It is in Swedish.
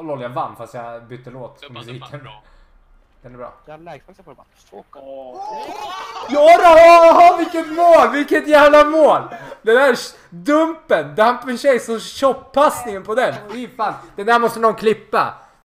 Och lol, jag vann fast jag bytte låt på musiken. Den är bra. Jag har lägstmaxa på det bara. Ja då, vilket mål! Vilket jävla mål! Den där dumpen, Dumpen Chase och chop-passningen på den. Fy fan, den där måste någon klippa.